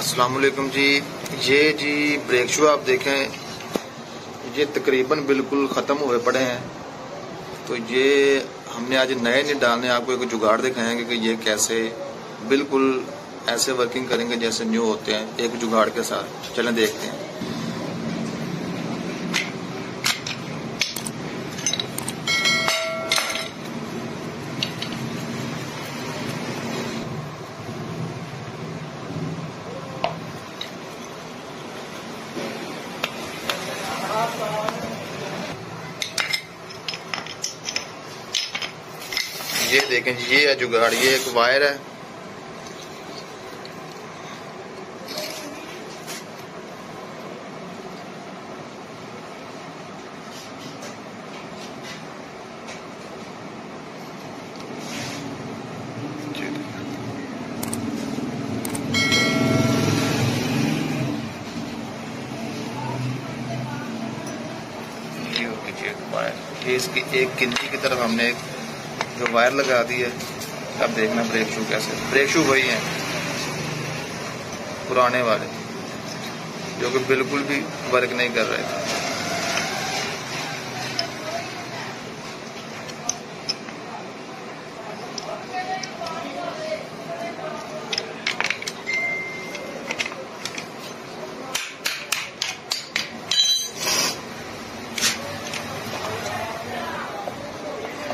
अस्सलाम वालेकुम जी। ये जी ब्रेक शू आप देखें, ये तकरीबन बिल्कुल ख़त्म हुए पड़े हैं। तो ये हमने आज नए नहीं डालने, आपको एक जुगाड़ दिखाएँगे कि ये कैसे बिल्कुल ऐसे वर्किंग करेंगे जैसे न्यू होते हैं, एक जुगाड़ के साथ। चलें देखते हैं। ये देखें जी, ये है जुगाड़, ये एक वायर है। इसकी एक गिनती की तरफ़ हमने एक जो वायर लगा दी है, अब देखना ब्रेक शू कैसे। ब्रेक शू वही है, पुराने वाले, जो कि बिल्कुल भी वर्क नहीं कर रहे थे।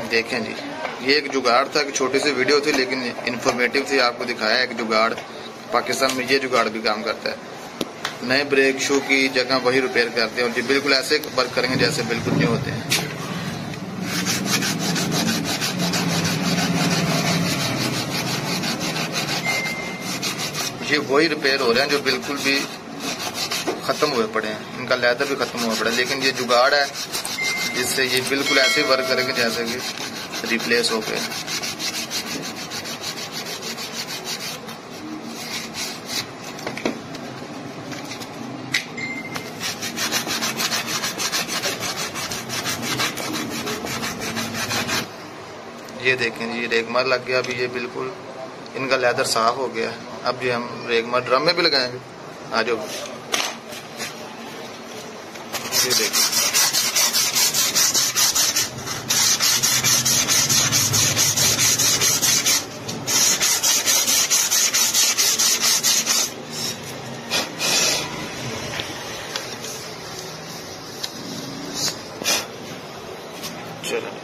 देखें जी। ये एक जुगाड़ था एक छोटी सी वीडियो थी, लेकिन इन्फॉर्मेटिव थी, आपको दिखाया एक जुगाड़। पाकिस्तान में ये जुगाड़ भी काम करता है। नए ब्रेक शू की जगह वही रिपेयर करते हैं और ये बिल्कुल ऐसे वर्क करेंगे जैसे बिल्कुल नहीं होते हैं। ये वही रिपेयर हो रहे हैं जो बिल्कुल भी खत्म हुए पड़े हैं। इनका लेदर भी खत्म हुआ पड़ा है, लेकिन ये जुगाड़ है, जिससे ये बिल्कुल ऐसे वर्क करेंगे जैसे कि रिप्लेस हो गए ये देखें जी रेगमार लग गया अभी ये बिल्कुल। इनका लेदर साफ़ हो गया। अब ये हम रेगमार ड्रम में भी लगाएँगे। आ जाओ। ये देखें चलें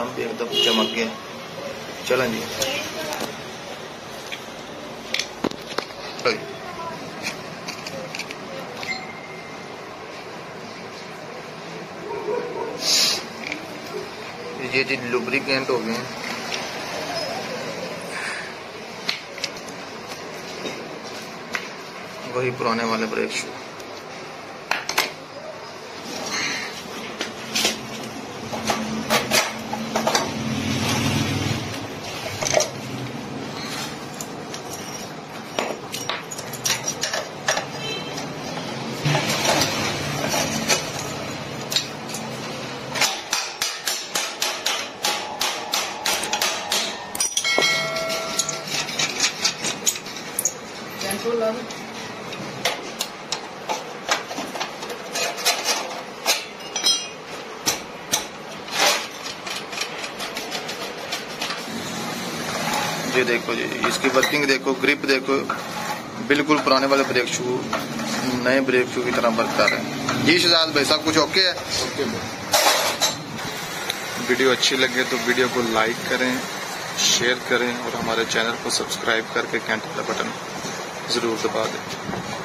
ड्रम भी एकदम चमक गया चलें जी। ये जी लुब्रिकेंट हो गए। वही पुराने वाले ब्रेक शू ये देखो जी, इसकी वर्किंग देखो ग्रिप देखो, बिल्कुल पुराने वाले ब्रेक शू नए ब्रेक शू की तरह वर्क कर रहे हैं। जी शहजाद भाई सब कुछ ओके है? ओके वीडियो अच्छी लगे तो वीडियो को लाइक करें शेयर करें और हमारे चैनल को सब्सक्राइब करके घंटे का बटन ज़रूर दबा दें।